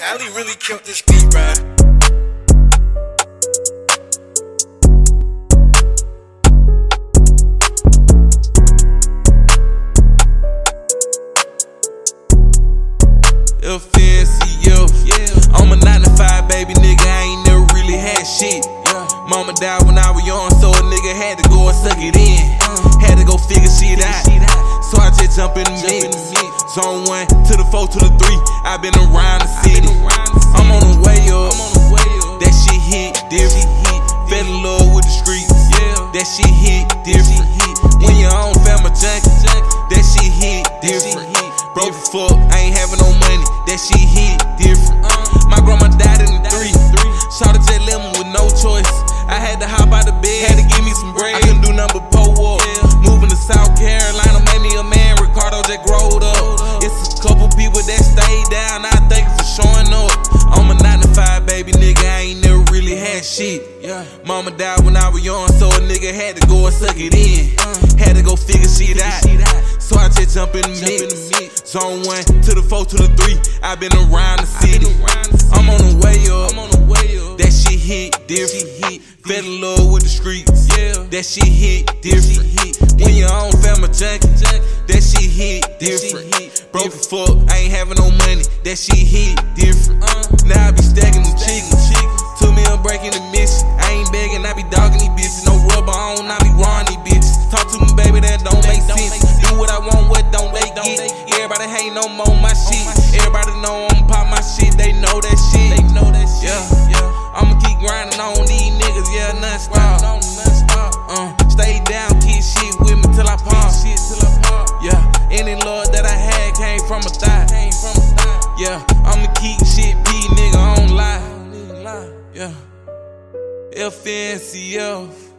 Cali really killed this beat, bruh. FNCF, yeah. I'm a 9 to 5 baby nigga, I ain't never really had shit. Yeah. Mama died when I was young, so a nigga had to go and suck it in. Uh. Had to go figure shit out. So I just jump in the mix. Zone 1 to the 4 to the 3. i been around the city. I'm on the way up. That shit hit different. Fell in love with the streets. That shit hit different. When you're on family junkie, that shit hit different. Broke the fuck, I ain't having no money. That shit hit different. My grandma died Yeah. Mama died when I was young, so a nigga had to go and suck it in. Uh. Had to go figure shit out. So I just jump in the mix. Zone 1 to the 4 to the 3. i been around the city. around I'm on the way up. That shit hit different. Fell in love with the streets. Yeah. That shit hit different. When you're on family junkie, that shit hit different. Broke the fuck, I ain't having no money. That shit hit different. Uh. Now dogging these bitches. No rubber on, I be rawing these bitches. Talk to me, baby, that don't make sense. Do what I want, what don't they get? Everybody hate no more my shit. Everybody know I'm pop my shit. They know that shit. They know that shit. Yeah, yeah. I'ma keep grinding on these niggas. Yeah, nothing stop. Uh, stay down, keep shit with me till I pop. Shit till I pop. Yeah, any love that I had came from a thigh. Came from a thigh. Yeah, I'ma keep shit P, nigga, I